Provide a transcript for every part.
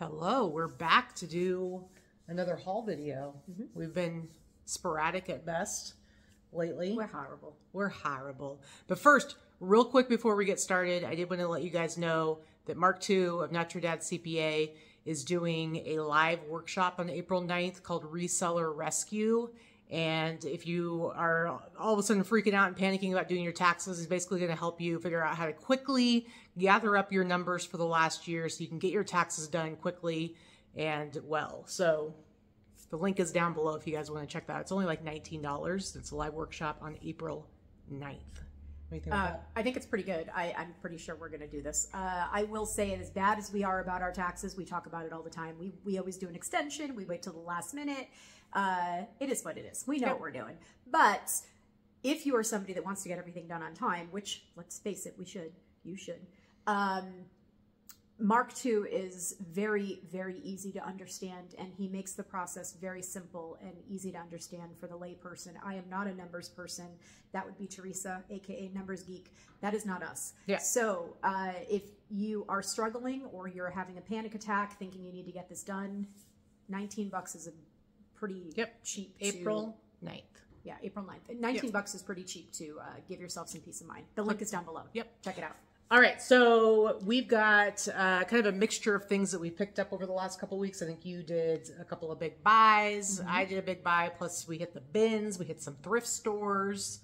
Hello, we're back to do another haul video. Mm-hmm. We've been sporadic at best lately. We're horrible. We're horrible. But first, real quick before we get started, I did want to let you guys know that Mark II of Not Your Dad CPA is doing a live workshop on April 9th called Reseller Rescue. And if you are all of a sudden freaking out and panicking about doing your taxes, he's basically going to help you figure out how to quickly gather up your numbers for the last year so you can get your taxes done quickly and well. So the link is down below if you guys want to check that out. It's only like $19. It's a live workshop on April 9th. What do you think Uh. I think it's pretty good. I, I'm pretty sure we're going to do this. Uh, I will say, as bad as we are about our taxes, we talk about it all the time. We, we always do an extension, we wait till the last minute. Uh, it is what it is. We know Yep. what we're doing. But if you are somebody that wants to get everything done on time, which let's face it, we should, you should. Um, Mark II is very, very easy to understand, and he makes the process very simple and easy to understand for the layperson. I am not a numbers person. That would be Theresa, aka Numbers Geek. That is not us. Yeah. So uh, if you are struggling or you're having a panic attack, thinking you need to get this done, 19 bucks is a pretty Yep. cheap. to- April 9th. yeah, April 9th. 19 Yep. bucks is pretty cheap to uh, give yourself some peace of mind. The link is down below. Yep. Check it out. All right, so we've got uh, kind of a mixture of things that we picked up over the last couple weeks. I think you did a couple of big buys. I did a big buy. Plus, we hit the bins. We hit some thrift stores.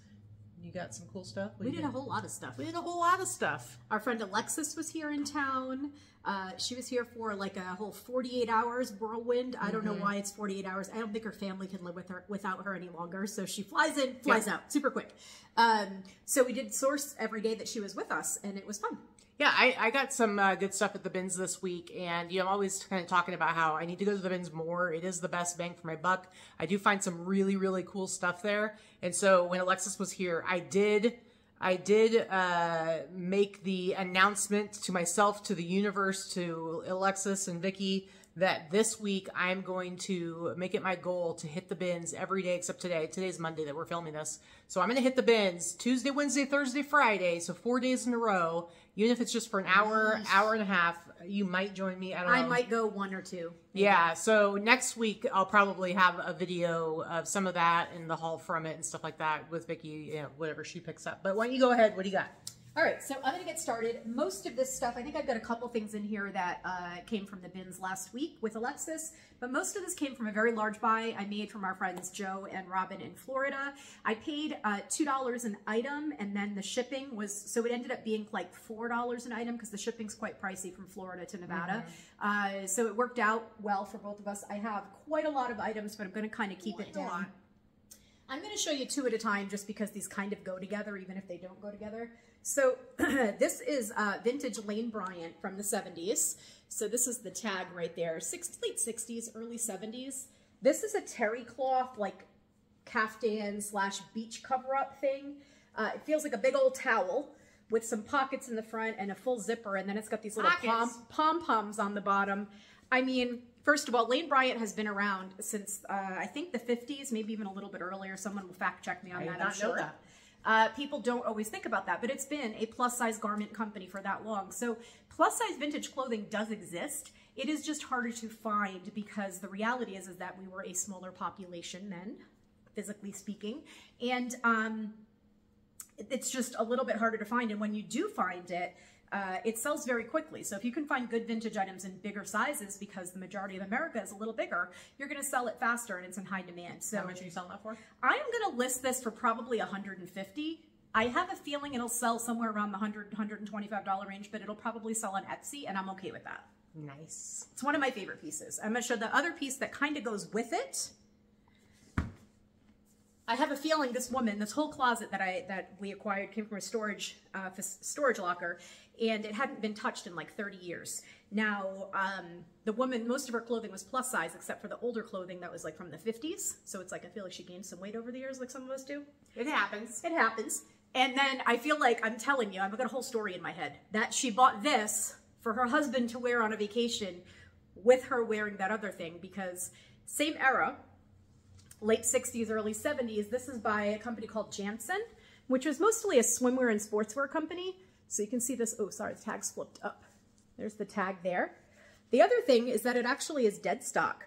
You got some cool stuff. What We you did a whole lot of stuff. We did a whole lot of stuff. Our friend Alexis was here in town. Uh, she was here for like a whole 48 hours whirlwind. I don't know why it's 48 hours. I don't think her family can live with her without her any longer. So she flies in, flies Yeah. out, super quick. Um, so we did source every day that she was with us, and it was fun. Yeah, I, I got some uh, good stuff at the bins this week, and you know, I'm always kind of talking about how I need to go to the bins more. It is the best bang for my buck. I do find some really, really cool stuff there, and so when Alexis was here, I did, I did uh, make the announcement to myself, to the universe, to Alexis and Vikki that this week I'm going to make it my goal to hit the bins every day except today. Today's Monday that we're filming this. So I'm going to hit the bins Tuesday, Wednesday, Thursday, Friday. So four days in a row. Even if it's just for an hour, hour and a half, you might join me. I don't know. I might go one or two. Yeah, so next week I'll probably have a video of some of that and the haul from it and stuff like that with Vikki, you know, whatever she picks up. But why don't you go ahead? What do you got? All right, so I'm going to get started. Most of this stuff, I think I've got a couple things in here that uh, came from the bins last week with Alexis, but most of this came from a very large buy I made from our friends Joe and Robin in Florida. I paid uh, $2 an item, and then the shipping was, so it ended up being like $4 an item because the shipping's quite pricey from Florida to Nevada. Uh, so it worked out well for both of us. I have quite a lot of items, but I'm going to kind of keep it Quite down. I'm going to show you two at a time just because these kind of go together, even if they don't go together. So this is uh, vintage Lane Bryant from the 70s. So this is the tag right there, six, late 60s, early 70s. This is a terry cloth, like caftan slash beach cover-up thing. Uh, it feels like a big old towel with some pockets in the front and a full zipper, and then it's got these little pom Pockets. pom poms on the bottom. I mean, first of all, Lane Bryant has been around since uh, I think the 50s, maybe even a little bit earlier. Someone will fact check me on I that. not I'm know sure. that. Uh, people don't always think about that, but it's been a plus size garment company for that long. So plus size vintage clothing does exist. It is just harder to find because the reality is is that we were a smaller population then, physically speaking, and um, it's just a little bit harder to find. And when you do find it, uh, it sells very quickly. So if you can find good vintage items in bigger sizes, because the majority of America is a little bigger, you're going to sell it faster and it's in high demand. So How much are you selling that for? I am going to list this for probably 150. I have a feeling it'll sell somewhere around the 100 $125 range, but it'll probably sell on Etsy, and I'm okay with that. Nice. It's one of my favorite pieces. I'm going to show the other piece that kind of goes with it. I have a feeling this woman, this whole closet that I that we acquired came from a storage uh, storage locker, and it hadn't been touched in like 30 years. Now, um, the woman, most of her clothing was plus size, except for the older clothing that was like from the 50s. So it's like I feel like she gained some weight over the years, like some of us do. It happens. It happens. And then I feel like I'm telling you, I've got a whole story in my head that she bought this for her husband to wear on a vacation with her wearing that other thing because same era, late 60s, early 70s. This is by a company called Jantzen, which was mostly a swimwear and sportswear company. So you can see this. Oh, sorry, the tag's flipped up. There's the tag there. The other thing is that it actually is dead stock.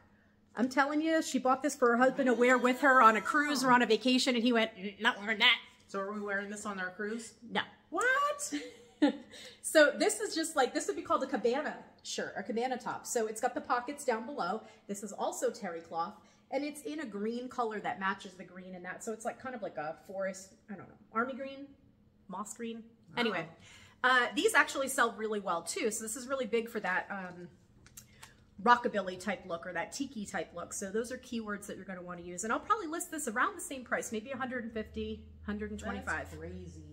I'm telling you, she bought this for her husband to wear with her on a cruise or on a vacation, and he went, "Mm, not wearing that. So are we wearing this on our cruise? No. What? so this is just like, this would be called a cabana shirt, a cabana top. So it's got the pockets down below. This is also terry cloth, and it's in a green color that matches the green in that. So it's like kind of like a forest, I don't know, army green, moss green. Anyway, uh, these actually sell really well too. So this is really big for that um, rockabilly type look or that tiki type look. So those are keywords that you're going to want to use. And I'll probably list this around the same price, maybe 150, 125. That's crazy.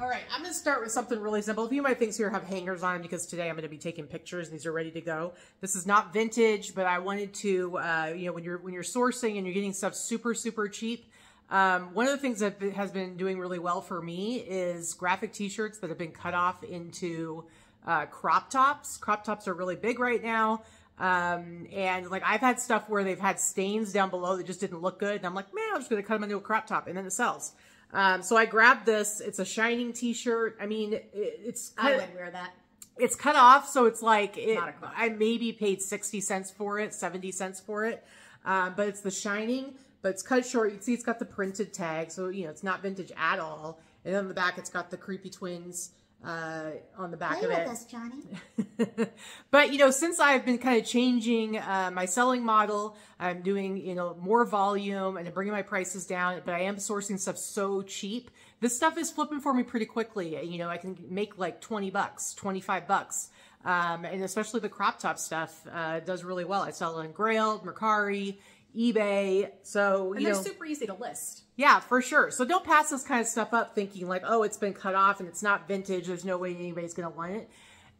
All right, I'm going to start with something really simple. A few of my things here have hangers on because today I'm going to be taking pictures. These are ready to go. This is not vintage, but I wanted to, uh, you know, when you're when you're sourcing and you're getting stuff super super cheap. Um, one of the things that has been doing really well for me is graphic T-shirts that have been cut off into uh, crop tops. Crop tops are really big right now. Um, and like I've had stuff where they've had stains down below that just didn't look good. And I'm like, man, I'm just going to cut them into a crop top and then it sells. Um, so I grabbed this. It's a shining t-shirt. I mean, it, it's, I cut, would wear that. it's cut off. So it's like, it, Not a crop. I maybe paid 60 cents for it, 70 cents for it. Um, but it's the shining, but it's cut short. You can see it's got the printed tag. So, you know, it's not vintage at all. And then on the back, it's got the creepy twins, uh, on the back Play of with it. us, Johnny. but you know, since I've been kind of changing uh, my selling model, I'm doing you know more volume and I'm bringing my prices down. But I am sourcing stuff so cheap. This stuff is flipping for me pretty quickly. You know, I can make like twenty bucks, twenty five bucks. Um, and especially the crop top stuff uh, does really well. I sell it on Grailed, Mercari, eBay. So And you they're know, super easy to list. yeah, for sure. So don't pass this kind of stuff up thinking like, oh, it's been cut off and it's not vintage. There's no way anybody's gonna want it.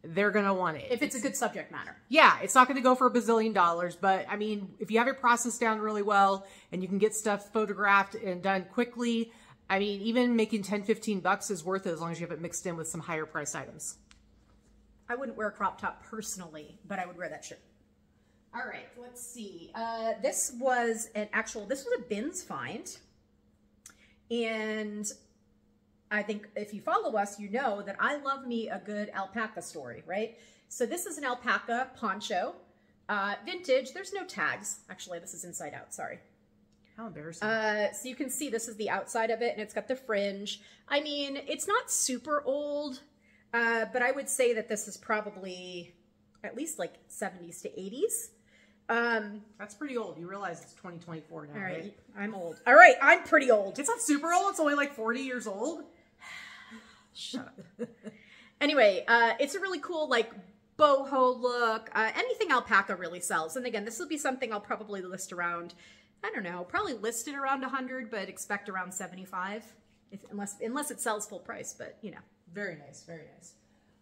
They're gonna want it If it's a good subject matter. yeah, it's not going to go for a bazillion dollars, but I mean, if you have your process down really well and you can get stuff photographed and done quickly, I mean, even making 10, 15 bucks is worth it as long as you have it mixed in with some higher price items. I wouldn't wear a crop top personally, but I would wear that shirt. All right, let's see. Uh, this was an actual, this was a bins find. And I think if you follow us, you know that I love me a good alpaca story, right? So this is an alpaca poncho, uh, vintage. There's no tags. Actually, this is inside out, sorry. How embarrassing. Uh, so you can see this is the outside of it and it's got the fringe. I mean, it's not super old, uh, but I would say that this is probably at least like 70s to 80s. Um, That's pretty old. You realize it's 2024 now, all right? right, I'm old. All right, I'm pretty old. It's not super old. It's only like 40 years old. Shut up. anyway, uh, it's a really cool like boho look. Uh, anything alpaca really sells. And again, this will be something I'll probably list around. I don't know, probably list it around 100, but expect around 75, if, unless unless it sells full price. But you know, Very nice, very nice.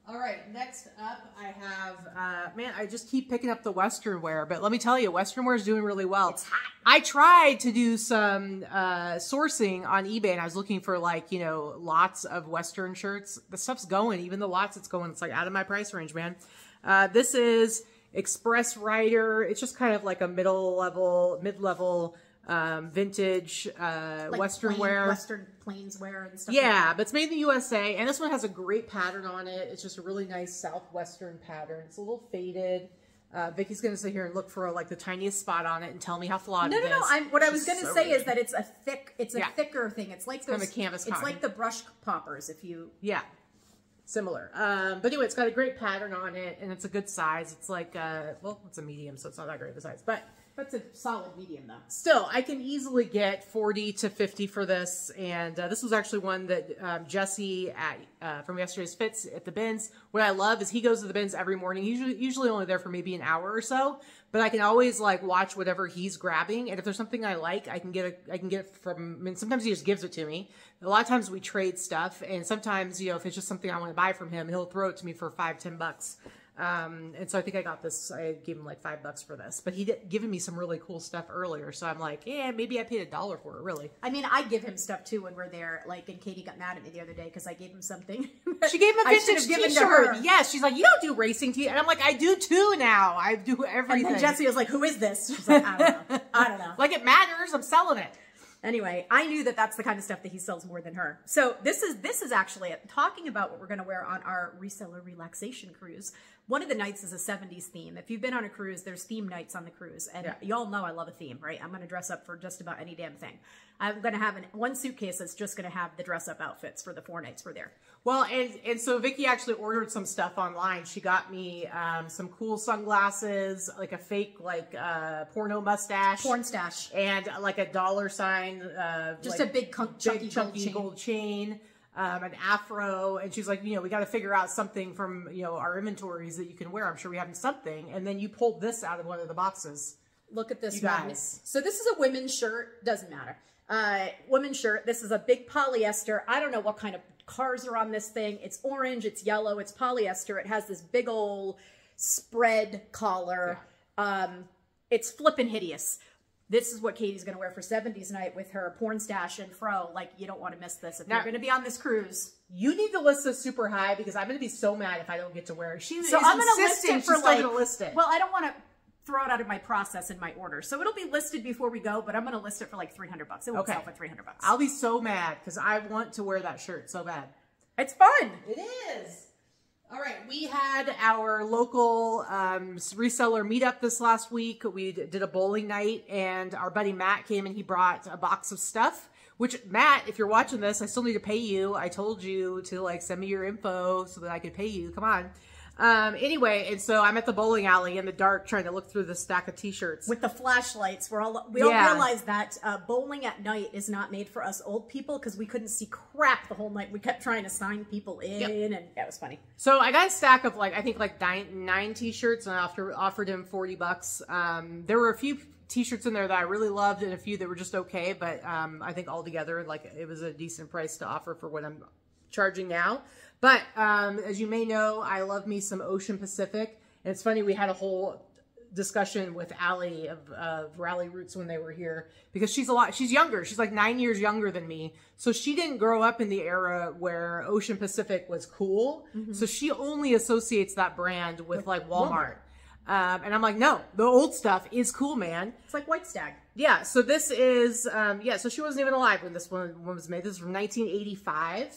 All right, next up I have, uh, man, I just keep picking up the Western wear, but let me tell you, Western wear is doing really well. It's hot. I tried to do some uh, sourcing on eBay and I was looking for like, you know, lots of Western shirts. The stuff's going, even the lots it's going, it's like out of my price range, man. Uh, this is Express Rider. It's just kind of like a middle level, mid level, um, vintage, uh, like Western plain- wear. Western plains wear and stuff. like Yeah, that. but it's made in the USA, and this one has a great pattern on it. It's just a really nice southwestern pattern. It's a little faded. Uh, Vikki's gonna sit here and look for like the tiniest spot on it and tell me how flawed it is. No, it no, is. no. I'm, what I was going to so say good. is that it's a thick, it's a Yeah. thicker thing. It's like kind those of a canvas It's cotton. like the brush poppers. If you yeah, similar. Um, but anyway, it's got a great pattern on it, and it's a good size. It's like uh, well, it's a medium, so it's not that great of a size, but that's a solid medium though. still, I can easily get 40 to 50 for this. And uh, this was actually one that um, Jesse at uh, from yesterday's fits at the bins. What I love is he goes to the bins every morning. He's usually, usually only there for maybe an hour or so, but I can always like watch whatever he's grabbing. And if there's something I like, I can get a, I can get it from. I mean, sometimes he just gives it to me. A lot of times we trade stuff, and sometimes you know if it's just something I want to buy from him, he'll throw it to me for five, ten bucks. Um, and so I think I got this. I gave him like five bucks for this, but he did given me some really cool stuff earlier. So I'm like, yeah, maybe I paid a dollar for it. Really, I mean, I give him stuff too when we're there. Like, and Katy got mad at me the other day because I gave him something. she gave him a vintage T-shirt. her. Yes, she's like, you don't do racing t, and I'm like, I do too now. I do And everything. then Jesse was like, "Who is this?" She's like, "I don't know. I don't know." like it matters. I'm selling it. Anyway, I knew that that's the kind of stuff that he sells more than her. So this is this is actually talking about what we're going to wear on our reseller relaxation cruise. One of the nights is a 70s theme. If you've been on a cruise, there's theme nights on the cruise. And Yeah. y'all know I love a theme, right? I'm going to dress up for just about any damn thing. I'm going to have an, one suitcase that's just going to have the dress up outfits for the four nights we're there. Well, and and so Vikki actually ordered some stuff online. She got me um, some cool sunglasses, like a fake like uh, porno mustache, Porn stash. and uh, like a dollar sign, uh, Just like, a big, chunky, big chunky gold chain. gold chain, um, an afro, and she's like, you know, we got to figure out something from you know our inventories that you can wear. I'm sure we have something, and then you pulled this out of one of the boxes. Look at this You guys. So this is a women's shirt. Doesn't matter. Uh, women's shirt. This is a big polyester. I don't know what kind of cars are on this thing. It's orange. It's yellow. It's polyester. It has this big old spread collar. Um, it's flippin' hideous. This is what Katy's going to wear for 70s night with her porn stash and fro. Like, you don't want to miss this. If Now- you're going to be on this cruise, You need to list this super high because I'm going to be so mad if I don't get to wear it. She So I'm gonna list it for like. list it. Well, I don't want to throw it out of my process in my order, so it'll be listed before we go. But I'm going to list it for like 300 bucks. It will Okay. sell for 300 bucks. I'll be so mad because I want to wear that shirt so bad. It's fun. It is. All right, we had our local um, reseller meetup this last week. We did a bowling night, and our buddy Matt came and he brought a box of stuff. Which Matt, if you're watching this, I still need to pay you. I told you to like send me your info so that I could pay you. Come on. Um, anyway, and so I'm at the bowling alley in the dark trying to look through the stack of t-shirts. With the flashlights, we're all we all Yeah. realize that uh, bowling at night is not made for us old people because we couldn't see crap the whole night. We kept trying to sign people in, and that was funny. So I got a stack of like I think like nine nine t-shirts, and I offered offered him forty bucks. Um, there were a few t-shirts in there that I really loved, and a few that were just okay. But um, I think altogether, like it was a decent price to offer for what I'm charging now. But um, as you may know, I love me some Ocean Pacific, and it's funny we had a whole discussion with Allie of, of Rally Roots when they were here because she's a lot she's younger. She's like nine years younger than me. So she didn't grow up in the era where Ocean Pacific was cool. So she only associates that brand with, like Walmart, Um, and I'm like no the old stuff is cool man. It's like White Stag. yeah so this is um, yeah so she wasn't even alive when this one, one was made. This is from 1985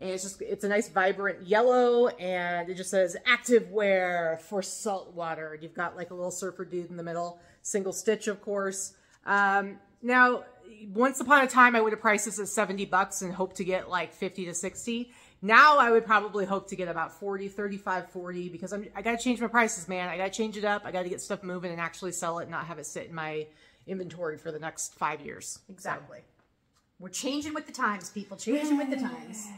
and it's just it's a nice vibrant yellow and it just says active wear for salt water. You've got like a little surfer dude in the middle single stitch of course. Um, now once upon a time i would have priced this at 70 bucks and hoped to get like 50 to 60 now i would probably hope to get about 40 35 40 because I'm, i gotta change my prices man. I gotta change it up. I gotta get stuff moving and actually sell it and not have it sit in my inventory for the next five years. Exactly. We're changing with the times, people. Changing with the times.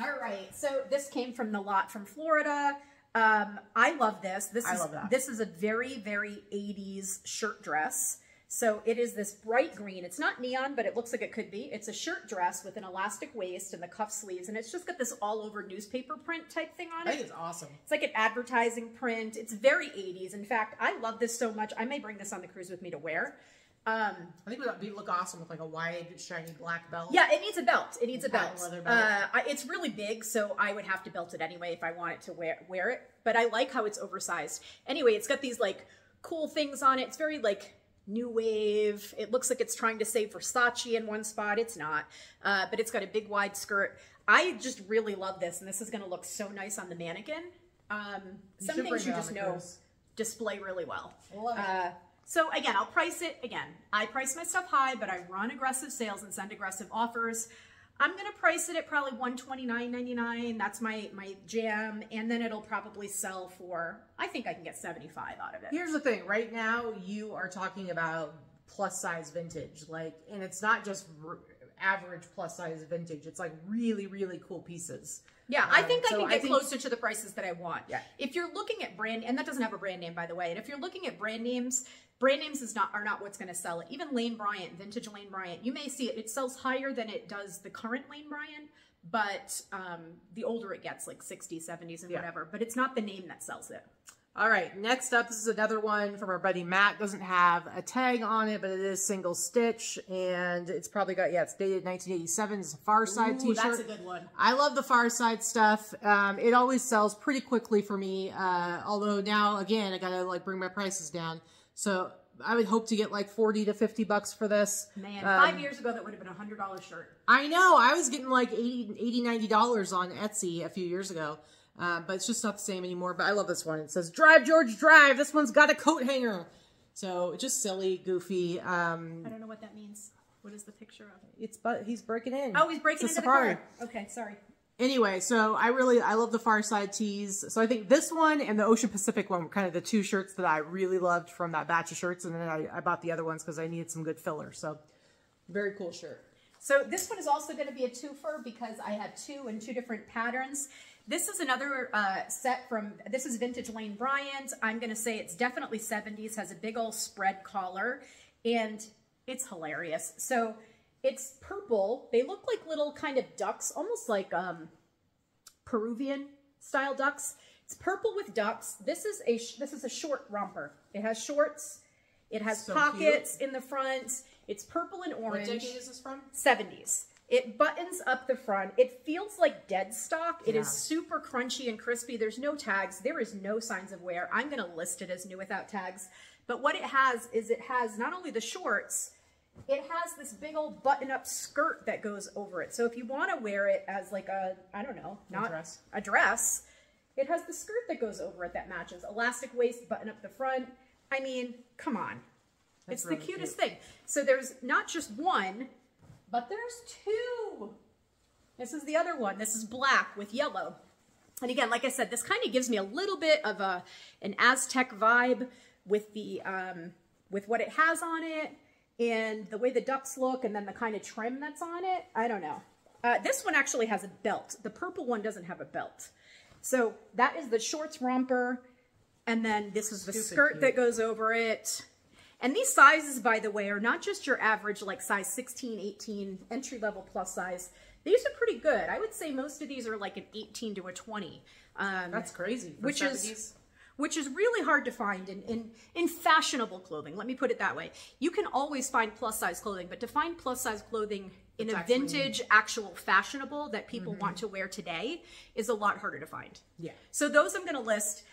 All right. So this came from the lot from Florida. Um, I love this. This I is love that. this is a very very 80s shirt dress. So it is this bright green. It's not neon, but it looks like it could be. It's a shirt dress with an elastic waist and the cuff sleeves, and it's just got this all over newspaper print type thing on i it. think it's awesome It's like an advertising print. It's very 80s. In fact, I love this so much. I may bring this on the cruise with me to wear. Um, I think it would look awesome with like a wide, shiny black belt. yeah, it needs a belt. It needs a belt. leather belt. Uh, I, it's really big, so I would have to belt it anyway if I wanted to wear wear it. But I like how it's oversized. Anyway, it's got these like cool things on it. It's very like new wave. It looks like it's trying to say Versace in one spot. It's not, uh, but it's got a big wide skirt. I just really love this, and this is going to look so nice on the mannequin. Um, some things you just know display really well. Love it. Uh, so again, I'll price it again. I price my stuff high, but I run aggressive sales and send aggressive offers. I'm gonna price it at probably $129.99. That's my my jam, and then it'll probably sell for. I think I can get 75 out of it. Here's the thing. Right now, you are talking about plus size vintage, like, and it's not just average plus size vintage. It's like really, really cool pieces. Yeah, I Um, think I so can I get think- closer to the prices that I want. Yeah. If you're looking at brand, and that doesn't have a brand name by the way, and if you're looking at brand names, brand names is not are not what's going to sell it. Even Lane Bryant, vintage Lane Bryant, you may see it. It sells higher than it does the current Lane Bryant, but um, the older it gets, like 60s, 70s, and Yeah. whatever. But it's not the name that sells it. All right, next up, this is another one from our buddy Matt. Doesn't have a tag on it, but it is single stitch, and it's probably got yeah, it's dated 1987. It's a Far Side T-shirt. that's a good one. I love the Far Side stuff. Um, it always sells pretty quickly for me. Uh, although now again, I gotta like bring my prices down. So I would hope to get like 40 to 50 bucks for this. Man, Um, five years ago that would have been a hundred dollar shirt. I know. I was getting like 80, 80 90 dollars on Etsy a few years ago. Uh, but it's just not the same anymore. But I love this one. It says, Drive, George, drive. This one's got a coat hanger. So it's just silly, goofy. Um, I don't know what that means. What is the picture of? it's but he's breaking in. Oh, he's breaking It's into the car. Okay, sorry. Anyway, so I really I love the Far Side tees. So I think this one and the Ocean Pacific one were kind of the two shirts that I really loved from that batch of shirts, and then I, I bought the other ones because I needed some good filler. So very cool shirt. So this one is also going to be a twofer because I have two in two different patterns. This is another uh, set from, this is Vintage Lane Bryant. I'm going to say it's definitely 70s, has a big old spread collar, and it's hilarious. So it's purple. They look like little kind of ducks, almost like um, Peruvian style ducks. It's purple with ducks. This is a sh- this is a short romper. It has shorts. It has So pockets in the front. It's purple and orange. is this from? 70s. It buttons up the front. It feels like dead stock. It is Yeah. super crunchy and crispy. There's no tags. There is no signs of wear. I'm going to list it as new without tags. But what it has is it has not only the shorts, it has this big old button up skirt that goes over it. So if you want to wear it as like a, I don't know, not dress. a dress, it has the skirt that goes over it that matches. Elastic waist, button up the front. I mean, come on. That's it's really the cutest cute. thing. So there's not just one, but there's two. This is the other one. This is black with yellow. And again, like I said, this kind of gives me a little bit of a an Aztec vibe with the um, with what it has on it and the way the ducks look and then the kind of trim that's on it. I don't know. Uh, this one actually has a belt. The purple one doesn't have a belt. So that is the shorts romper. And then this is the skirt cute. that goes over it. And these sizes, by the way, are not just your average like size 16, 18, entry level plus size. These are pretty good. I would say most of these are like an 18 to a 20. Um, That's crazy. which 70s. is which is really hard to find in, in in fashionable clothing. Let me put it that way. You can always find plus size clothing, but to find plus size clothing in It's a actually- vintage, actual fashionable that people want to wear today is a lot harder to find. Yeah. So those I'm going to list.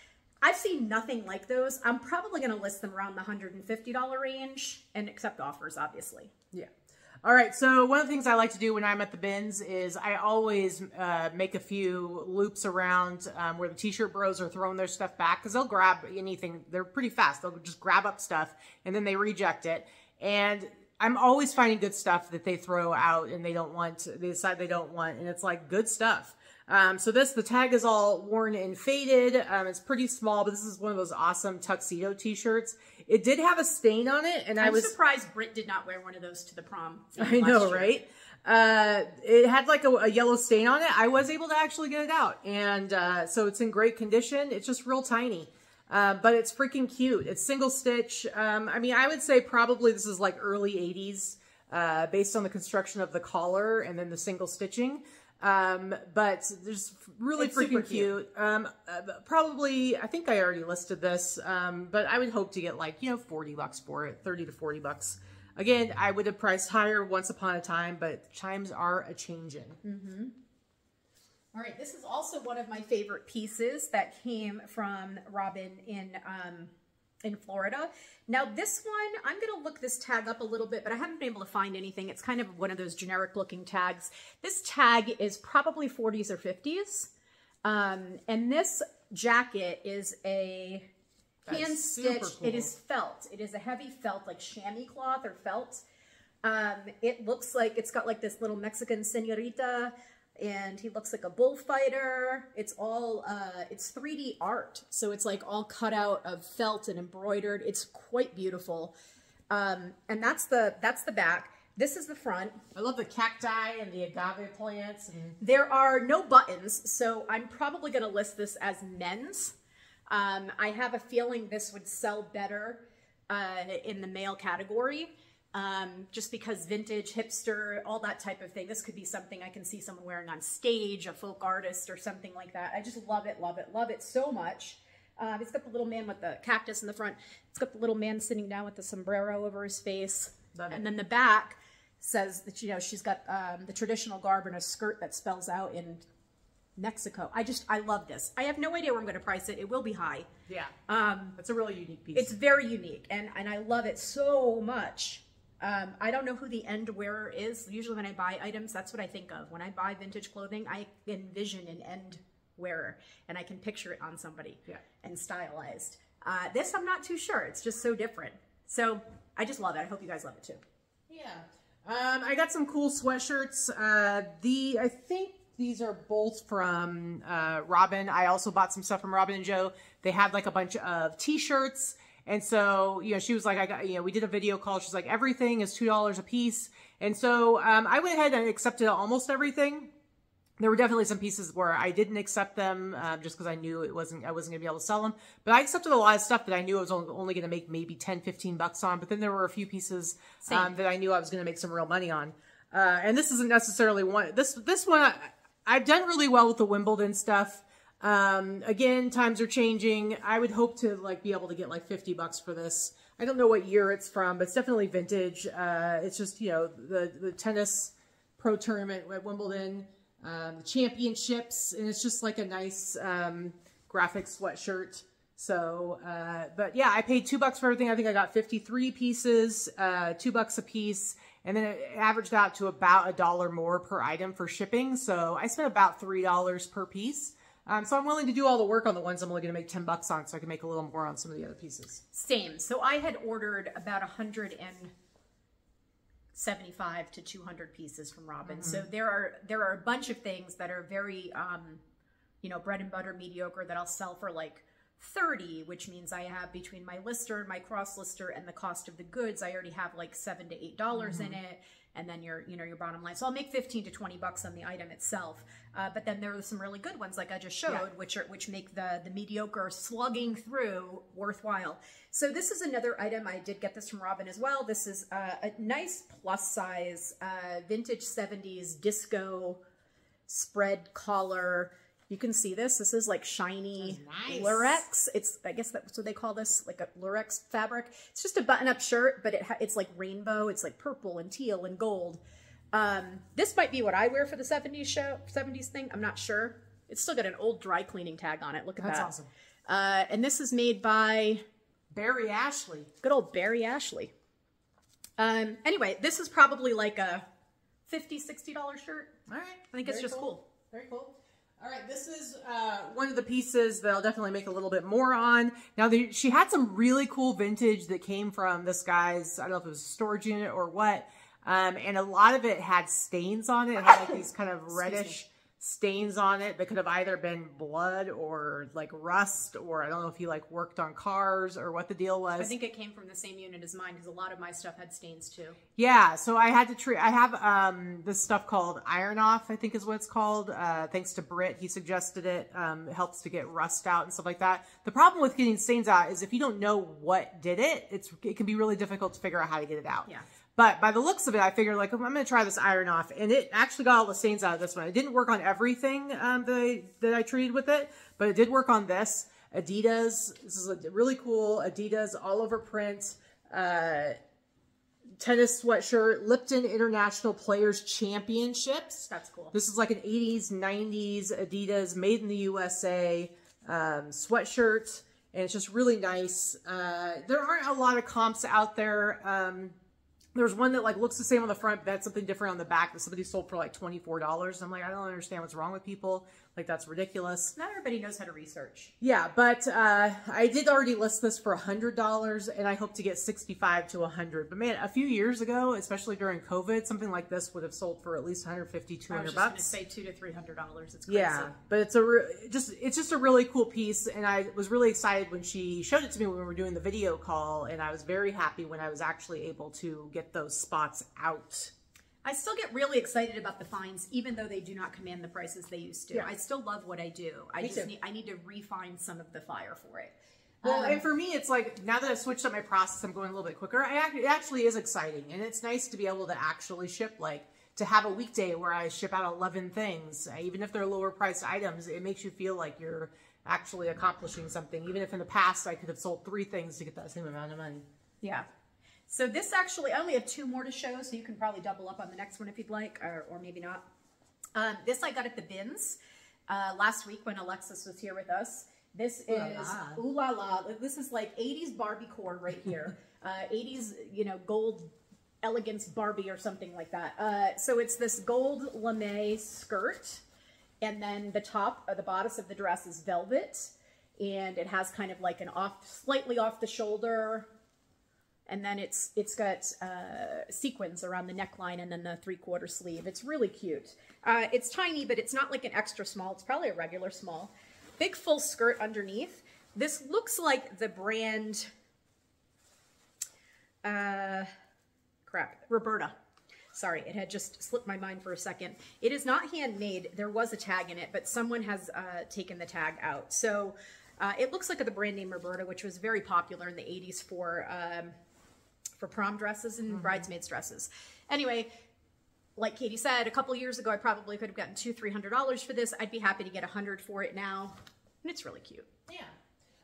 I've seen nothing like those. I'm probably going to list them around the $150 range and accept offers, obviously. Yeah. All right. So one of the things I like to do when I'm at the bins is I always uh, make a few loops around um, where the t-shirt bros are throwing their stuff back because they'll grab anything. They're pretty fast. They'll just grab up stuff and then they reject it. And I'm always finding good stuff that they throw out and they don't want. They decide they don't want, and it's like good stuff. Um, so this, the tag is all worn and faded. Um, it's pretty small, but this is one of those awesome tuxedo t-shirts. It did have a stain on it, and I I'm was surprised Britt did not wear one of those to the prom. I know, year. right? Uh, it had like a, a yellow stain on it. I was able to actually get it out, and uh, so it's in great condition. It's just real tiny, uh, but it's freaking cute. It's single stitch. Um, I mean, I would say probably this is like early '80s, uh, based on the construction of the collar and then the single stitching. Um, but there's really It's freaking cute. Um, uh, probably, I think I already listed this, um, but I would hope to get like, you know, 40 bucks for it, 30 to 40 bucks. Again, I would have priced higher once upon a time, but times are a changing. All right, this is also one of my favorite pieces that came from Robin in um, in Florida. Now this one, I'm going to look this tag up a little bit, but I haven't been able to find anything. It's kind of one of those generic looking tags. This tag is probably 40s or 50s. Um, and this jacket is a hand stitched. Cool. is felt. It is a heavy felt, like chamois cloth or felt. Um, it looks like it's got like this little Mexican senorita, and he looks like a bullfighter. It's all uh, it's 3D art, so it's like all cut out of felt and embroidered. It's quite beautiful, um, and that's the that's the back. This is the front. I love the cacti and the agave plants. And There are no buttons, so I'm probably going to list this as men's. Um, I have a feeling this would sell better uh, in the male category, um, just because vintage, hipster, all that type of thing. This could be something I can see someone wearing on stage, a folk artist or something like that. I just love it, love it, love it so much. Uh, it's got the little man with the cactus in the front. It's got the little man sitting down with the sombrero over his face. Love it. and then the back says that, you know, she's got um, the traditional garb and a skirt that spells out in Mexico. I just, I love this. I have no idea where I'm going to price it. It will be high. yeah, Um, it's a really unique piece. it's very unique, and, and I love it so much. Um, I don't know who the end wearer is. Usually when I buy items, that's what I think of. When I buy vintage clothing, I envision an end wearer, and I can picture it on somebody Yeah. and stylized. Uh, this I'm not too sure. It's just so different. So I just love it. I hope you guys love it too. Yeah. Um, I got some cool sweatshirts. Uh, the I think these are both from uh, Robin. I also bought some stuff from Robin and Joe. They had like a bunch of T-shirts, and so you know she was like, I got you know we did a video call. She's like, everything is two dollars a piece, and so um, I went ahead and accepted almost everything there were definitely some pieces where I didn't accept them um, just because I knew it wasn't I wasn't gonna be able to sell them. But I accepted a lot of stuff that I knew I was only, only gonna make maybe 10, 15 bucks on. But then there were a few pieces um, that I knew I was gonna make some real money on. Uh, and this isn't necessarily one. This this one I, I've done really well with the Wimbledon stuff. Um, again, times are changing. I would hope to like be able to get like 50 bucks for this. I don't know what year it's from, but it's definitely vintage. Uh, it's just, you know, the, the tennis pro tournament at Wimbledon, um, the championships, and it's just like a nice um, graphic sweatshirt. So, uh, but yeah, I paid two bucks for everything. I think I got 53 pieces, uh, two bucks a piece, and then it averaged out to about a dollar more per item for shipping. So I spent about $3 per piece. Um, so I'm willing to do all the work on the ones I'm only going to make 10 bucks on so I can make a little more on some of the other pieces. Same. So I had ordered about 175 to 200 pieces from Robin. So there are there are a bunch of things that are very um, you know, bread and butter mediocre that I'll sell for like 30, which means I have between my lister, my cross lister, and the cost of the goods, I already have like seven to eight dollars in it. And then your, you know, your bottom line. So I'll make 15 to 20 bucks on the item itself. Uh, but then there are some really good ones, like I just showed, Yeah. which are which make the the mediocre slugging through worthwhile. So this is another item. I did get this from Robin as well. This is uh, a nice plus size uh, vintage 70s disco spread collar. You can see this. This is like shiny nice. lurex. It's I guess that's what they call this, like a lurex fabric. It's just a button-up shirt, but it ha- it's like rainbow. It's like purple and teal and gold. Um, this might be what I wear for the 70s show, 70s thing. I'm not sure. It's still got an old dry cleaning tag on it. Look at That's that. That's awesome. Uh, and this is made by Barry Ashley. good old Barry Ashley. Um, anyway, this is probably like a 50 $60 shirt. All right. I think it's Very just cool. Very cool. All right, this is uh, one of the pieces that I'll definitely make a little bit more on. Now, the, she had some really cool vintage that came from this guy's, I don't know if it was a storage unit or what, um, and a lot of it had stains on it. It had like these kind of reddish stains on it that could have either been blood or like rust, or I don't know if he like worked on cars or what the deal was. I think it came from the same unit as mine because a lot of my stuff had stains too. Yeah, so I had to treat. I have um this stuff called Iron Out, I think is what it's called. Uh, thanks to Britt, he suggested it. Um, it helps to get rust out and stuff like that. The problem with getting stains out is if you don't know what did it, it's it can be really difficult to figure out how to get it out. Yeah. But by the looks of it, I figured like I'm going to try this Iron Out, and it actually got all the stains out of this one. It didn't work on everything um, that I, that I treated with it, but it did work on this. Adidas. This is a really cool Adidas all over print. Uh, tennis sweatshirt, Lipton International Players Championships. That's cool. This is like an 80s, 90s Adidas made in the USA um, sweatshirt, and it's just really nice. Uh, there aren't a lot of comps out there. Um, there's one that like looks the same on the front, but had something different on the back that somebody sold for like $24. I'm like, I don't understand what's wrong with people. Like, that's ridiculous. Not everybody knows how to research. Yeah, but uh, I did already list this for $100, and I hope to get 65 to 100 But man, a few years ago, especially during COVID, something like this would have sold for at least 150 I 200 was just going to bucks. say two to three hundred dollars. It's crazy. Yeah, but it's a just it's just a really cool piece, and I was really excited when she showed it to me when we were doing the video call, and I was very happy when I was actually able to get those spots out. I still get really excited about the finds, even though they do not command the prices they used to. Yeah. I still love what I do. I Me just too. need I need to refine some of the fire for it. Well, Um, and for me, it's like now that I've switched up my process, I'm going a little bit quicker. I act- it actually is exciting, and it's nice to be able to actually ship like to have a weekday where I ship out 11 things, even if they're lower priced items. It makes you feel like you're actually accomplishing something, even if in the past I could have sold three things to get that same amount of money. Yeah. So this actually, I only have two more to show, so you can probably double up on the next one if you'd like, or, or maybe not. Um, this I got at the bins uh, last week when Alexis was here with us. This Ooh la is la. ooh la la. This is like 80s Barbie core right here. uh, 80s, you know, gold elegance Barbie or something like that. Uh, so it's this gold lame skirt. And then the top, or the bodice of the dress is velvet, and it has kind of like an off, slightly off the shoulder, and then it's it's got uh, sequins around the neckline and then the three quarter sleeve. It's really cute. Uh, it's tiny, but it's not like an extra small. It's probably a regular small. Big full skirt underneath. This looks like the brand. Uh, crap, Roberta. Sorry, it had just slipped my mind for a second. It is not handmade. There was a tag in it, but someone has uh, taken the tag out. So uh, it looks like the brand name Roberta, which was very popular in the 80s for um, for prom dresses and mm-hmm. bridesmaids dresses. Anyway, like Katy said, a couple years ago, I probably could have gotten two, three hundred dollars for this. I'd be happy to get a hundred for it now, and it's really cute. Yeah.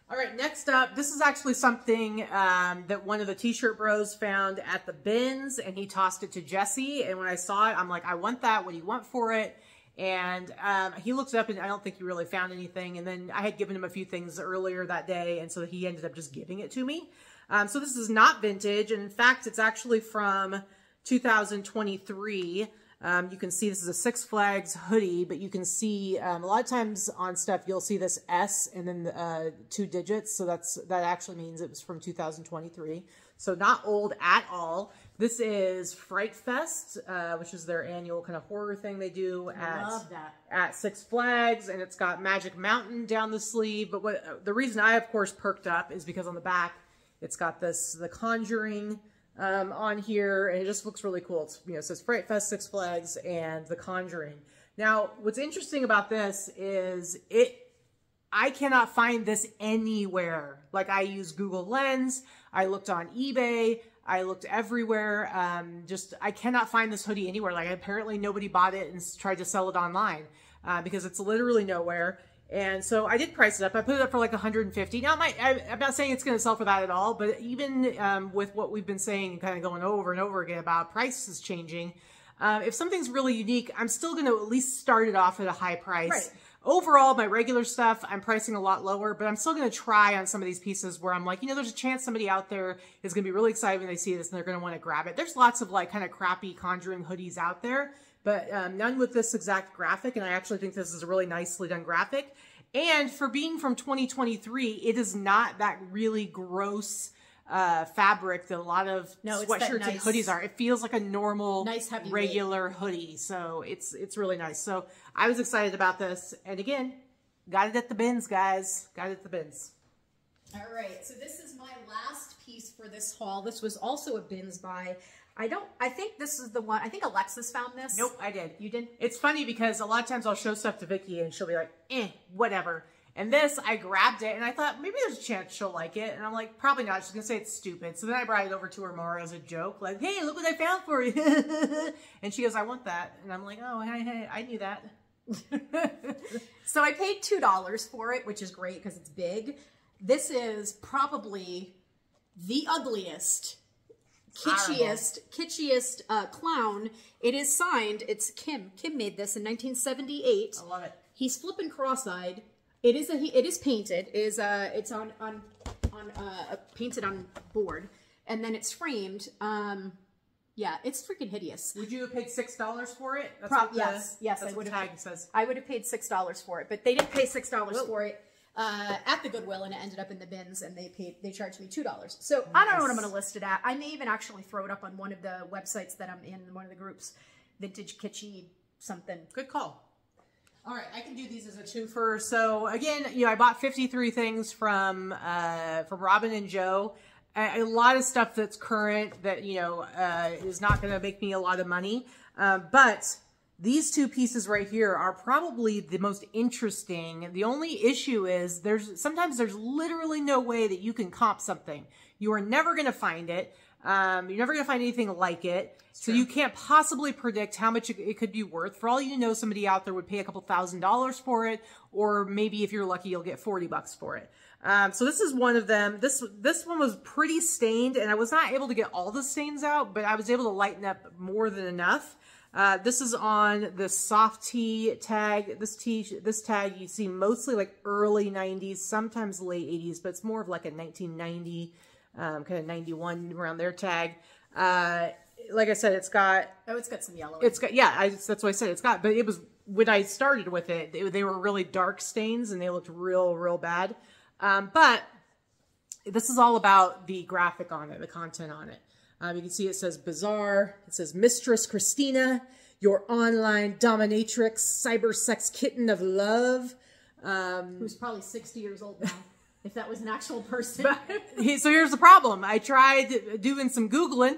All right, next up, this is actually something um, that one of the t-shirt bros found at the bins, and he tossed it to Jesse. And when I saw it, I'm like, I want that. What do you want for it? And um, he looks up, and I don't think he really found anything. And then I had given him a few things earlier that day, and so he ended up just giving it to me. Um, so this is not vintage, and in fact, it's actually from 2023. Um, you can see this is a Six Flags hoodie, but you can see um, a lot of times on stuff you'll see this S and then uh, two digits. So that's that actually means it was from 2023. So not old at all. This is Fright Fest, uh, which is their annual kind of horror thing they do at at Six Flags, and it's got Magic Mountain down the sleeve. But what the reason I of course perked up is because on the back it's got this The Conjuring um, on here, and it just looks really cool. It's, you know, it says Fright Fest, Six Flags, and The Conjuring. Now, what's interesting about this is it, I cannot find this anywhere. Like I use Google Lens, I looked on eBay, I looked everywhere. Um, just, I cannot find this hoodie anywhere. Like apparently nobody bought it and tried to sell it online uh, because it's literally nowhere. And so I did price it up. I put it up for like 150. Now, my, I, am not saying it's going to sell for that at all, but even um, with what we've been saying and kind of going over and over again about prices changing, uh, if something's really unique, I'm still going to at least start it off at a high price. Right. Overall, my regular stuff, I'm pricing a lot lower, but I'm still going to try on some of these pieces where I'm like, you know, there's a chance somebody out there is going to be really excited when they see this and they're going to want to grab it. There's lots of like kind of crappy Conjuring hoodies out there but um, none with this exact graphic. And I actually think this is a really nicely done graphic. And for being from 2023, it is not that really gross uh, fabric that a lot of no, sweatshirts nice, and hoodies are. It feels like a normal, nice regular weight. hoodie. So it's it's really nice. So I was excited about this. And again, got it at the bins, guys. Got it at the bins. All right. So this is my last piece for this haul. This was also a bins buy. I don't, I think this is the one, I think Alexis found this. Nope, I did. You did? It's funny because a lot of times I'll show stuff to Vikki and she'll be like, eh, whatever. And this, I grabbed it and I thought maybe there's a chance she'll like it. And I'm like, probably not. She's going to say it's stupid. So then I brought it over to her more as a joke, like, hey, look what I found for you. and she goes, I want that. And I'm like, oh, hey, hey, I knew that. so I paid $2 for it, which is great because it's big. This is probably the ugliest kitschiest, kitschiest uh, clown. It is signed. It's Kim. Kim made this in 1978. I love it. He's flipping cross-eyed. It is a. It is painted. It is uh. It's on on on uh painted on board, and then it's framed. Um, yeah, it's freaking hideous. Would you have paid six dollars for it? Pro- yes, yes, I would have. Tag says. I would have paid six dollars for it, but they didn't pay six dollars for it uh, at the Goodwill and it ended up in the bins and they paid they charged me two dollars. So nice. I don't know what I'm going to list it at. I may even actually throw it up on one of the websites that I'm in, one of the groups, Vintage Kitschy something. Good call. All right, I can do these as a twofer. So again, you know, I bought 53 things from uh, from Robin and Joe. A, a lot of stuff that's current that you know uh, is not going to make me a lot of money, uh, but these two pieces right here are probably the most interesting. The only issue is there's sometimes there's literally no way that you can comp something. You are never going to find it. Um, you're never going to find anything like it. So you can't possibly predict how much it could be worth. For all you know, somebody out there would pay a couple thousand dollars for it, or maybe if you're lucky, you'll get 40 bucks for it. Um, so this is one of them. This this one was pretty stained, and I was not able to get all the stains out, but I was able to lighten up more than enough. Uh, this is on the soft tee tag. This tee, this tag you see mostly like early 90s, sometimes late 80s, but it's more of like a 1990, um, kind of 91 around their tag. Uh, like I said, it's got. Oh, it's got some yellow. It's got yeah. I, that's what I said. It's got, but it was when I started with it, they, they were really dark stains and they looked real, real bad. Um, but this is all about the graphic on it, the content on it. Um, you can see it says bizarre. It says Mistress Christina, your online dominatrix, cyber sex kitten of love. Um, Who's probably 60 years old now, if that was an actual person. But, so here's the problem. I tried doing some Googling.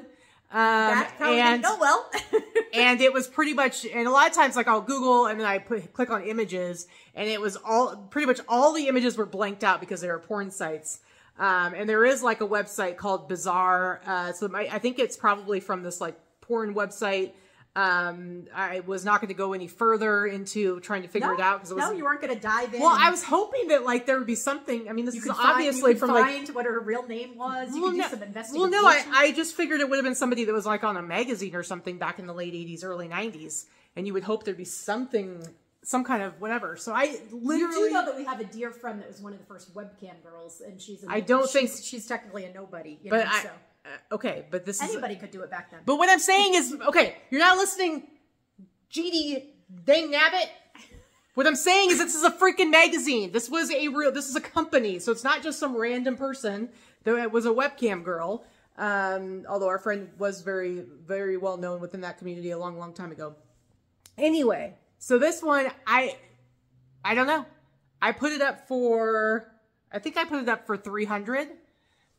Um, and, didn't go well. and it was pretty much, and a lot of times like I'll Google and then I put, click on images and it was all, pretty much all the images were blanked out because they were porn sites. Um, and there is like a website called Bizarre. Uh, so my, I think it's probably from this like porn website. Um, I was not going to go any further into trying to figure no, it out because no, you weren't going to dive in. Well, I was hoping that like there would be something. I mean, this you is obviously find, from like what her real name was. You well, could no, do some investigation. well, no, I, I just figured it would have been somebody that was like on a magazine or something back in the late '80s, early '90s, and you would hope there'd be something, some kind of whatever. So I literally. You do know that we have a dear friend that was one of the first webcam girls, and she's. A, I don't she's, think- she's technically a nobody. You but know, I, so. uh, okay, but this is anybody could do it back then. But what I'm saying is, okay, you're not listening, GD dang nabbit. What I'm saying is this is a freaking magazine. This was a real, this is a company. So it's not just some random person that was a webcam girl. Um, although our friend was very, very well known within that community a long, long time ago. Anyway, so this one, I, I don't know. I put it up for, I think I put it up for 300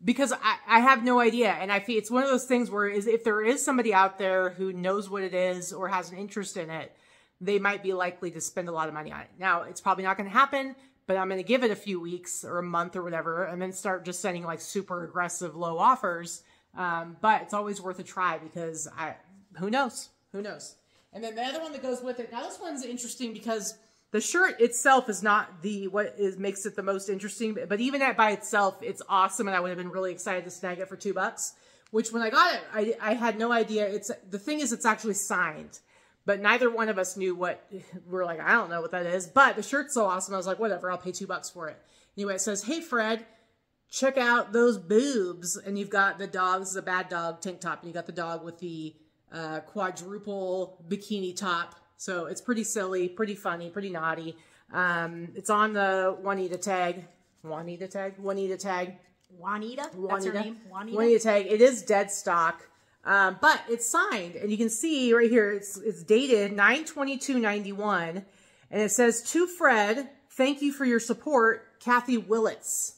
because I, I have no idea. And I feel it's one of those things where is if there is somebody out there who knows what it is or has an interest in it, they might be likely to spend a lot of money on it. Now, it's probably not going to happen, but I'm going to give it a few weeks or a month or whatever, and then start just sending like super aggressive low offers. Um, but it's always worth a try because I, who knows? Who knows? And then the other one that goes with it. Now this one's interesting because the shirt itself is not the what is makes it the most interesting, but, but even that by itself, it's awesome, and I would have been really excited to snag it for two bucks. Which when I got it, I, I had no idea. It's the thing is, it's actually signed, but neither one of us knew what. We're like, I don't know what that is, but the shirt's so awesome. I was like, whatever, I'll pay two bucks for it. Anyway, it says, "Hey Fred, check out those boobs," and you've got the dog. This is a bad dog tank top, and you got the dog with the uh, quadruple bikini top. So it's pretty silly, pretty funny, pretty naughty. Um, it's on the Juanita tag. Juanita tag? Juanita tag. Juanita, Juanita. that's her name. Juanita. Juanita tag. It is dead stock. Um, but it's signed, and you can see right here, it's it's dated 92291, and it says, To Fred, thank you for your support, Kathy Willets.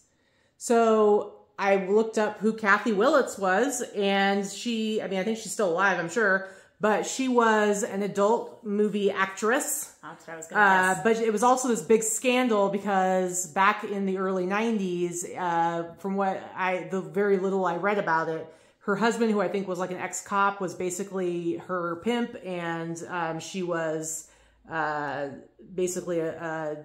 So I looked up who Kathy Willets was, and she, I mean, I think she's still alive, I'm sure, but she was an adult movie actress. That's what I was going to Uh, guess. but it was also this big scandal because back in the early 90s, uh, from what I, the very little I read about it, her husband, who I think was like an ex cop, was basically her pimp, and um, she was uh, basically a, a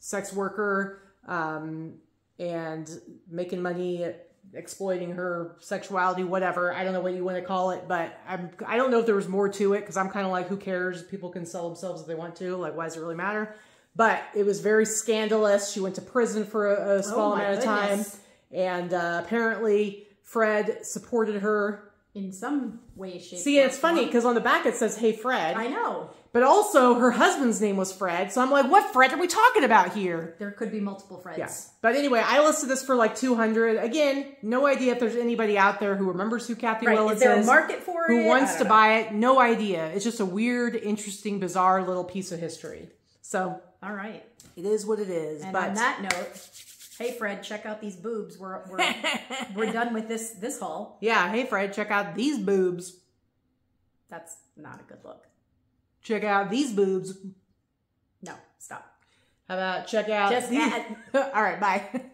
sex worker um, and making money exploiting her sexuality, whatever. I don't know what you want to call it, but I'm, I don't know if there was more to it because I'm kind of like, who cares? People can sell themselves if they want to. Like, why does it really matter? But it was very scandalous. She went to prison for a, a small Oh amount of time. And uh, apparently Fred supported her. In some way, shape, See, it's funny because on the back it says, hey, Fred. I know. But also her husband's name was Fred. So I'm like, what Fred are we talking about here? There could be multiple Freds. Yeah. But anyway, I listed this for like 200. Again, no idea if there's anybody out there who remembers who Kathy Right. Willets Is there a market for it? who I wants to know. buy it. No idea. It's just a weird, interesting, bizarre little piece of history. So All right. it is what it is. And but on that note, hey Fred, check out these boobs. We're we're, we're done with this this haul. yeah, hey Fred, check out these boobs. That's not a good look. Check out these boobs. No, stop. How about check out Just these? add- All right, bye.